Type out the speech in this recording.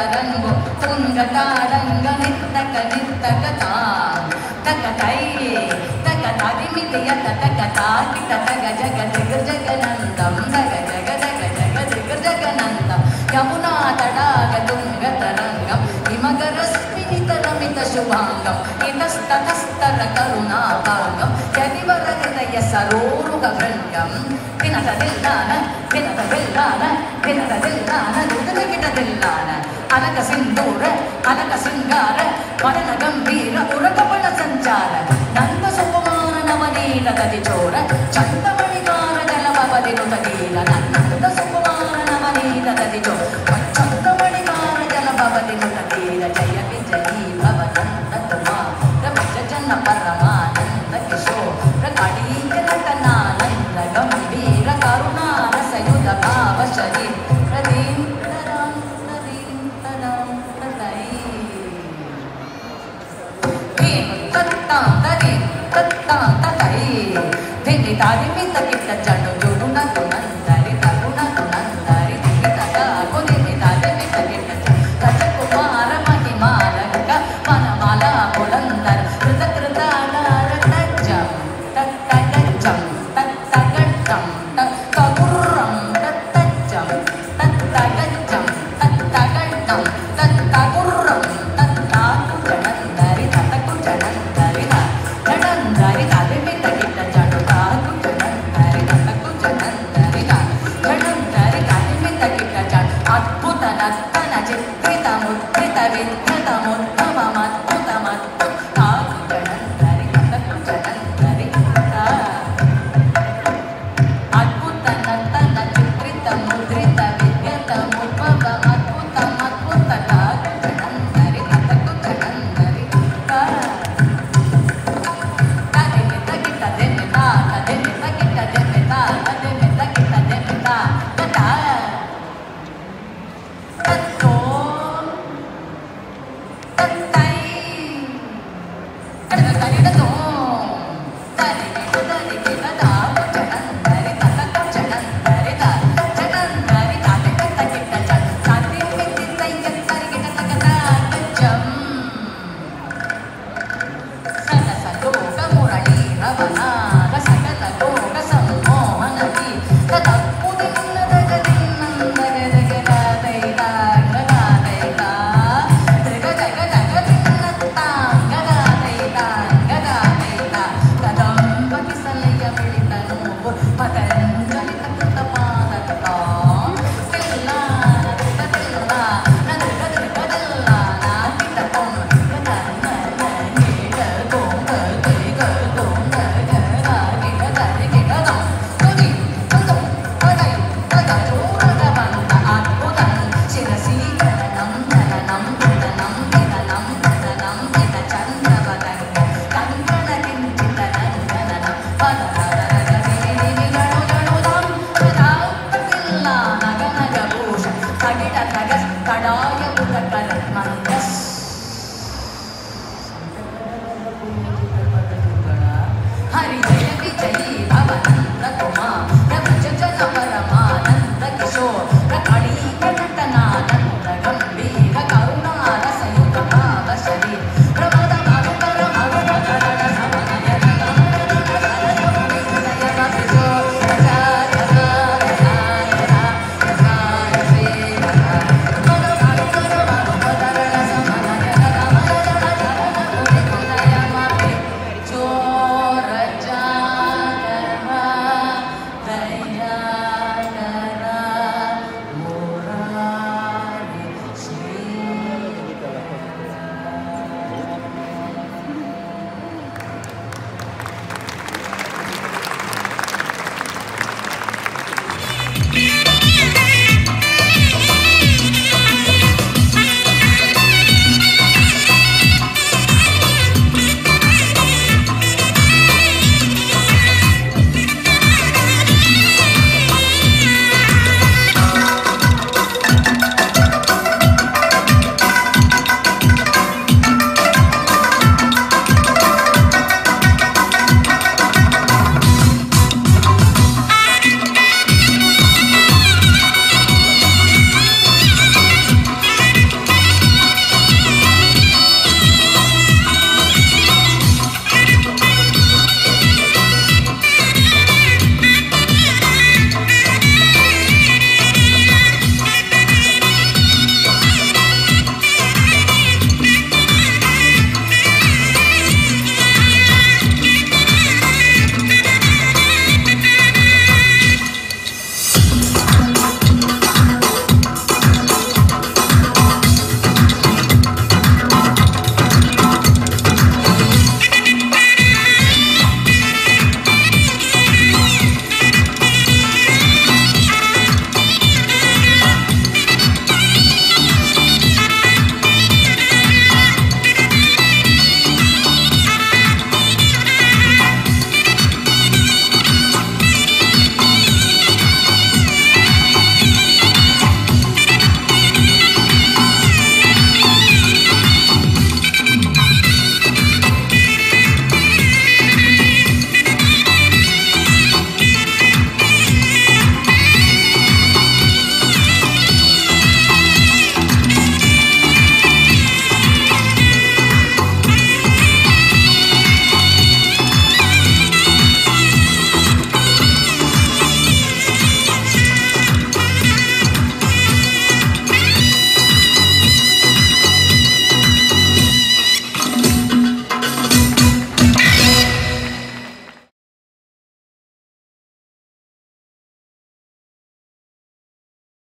கரங்கோ குங்க தாடங்க நித்தக்க நித்தக தா தக்க தை தக்க தாதி மிதிய தக்க தாதி தக ஜக ஜக ஜகநந்தம் தக ஜக ஜக ஜக ஜக ஜகநந்தம் யமுனா தடாக துங்க தரங்கம் விமகரஸ்மினித ரமித சுபாங்கம். இதஸ்ததஸ்தர கருணாபாங்கம் ஜனிவர ஹிருதய சரோருக பிரங்கம் பினததில்லான பினததில்லான பினததில்லான உதவுகிட்டதில்லான அனக சிந்தூர அனக சிங்கார படன கம்பீர உரகபட சஞ்சார நந்த சுகுமார நவநீல கதிச்சோர சந்தமணிகார ஜலபதி நுதகீல நந்த சுகுமார நவநீல கதிச்சோர சந்தமணிகார ஜலபதி நுதகீல ஜய விஜயி பவ நந்த துமா ரமஜ ஜன பர तारीफें तक having 你们